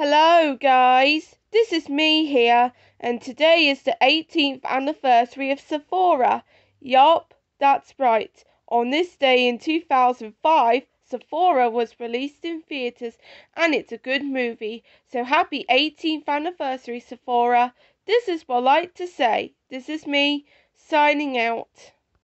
Hello, guys. This is me here, and today is the 18th anniversary of Zathura. Yup, that's right. On this day in 2005, Zathura was released in theaters, and it's a good movie. So happy 18th anniversary, Zathura. This is what I like to say. This is me signing out.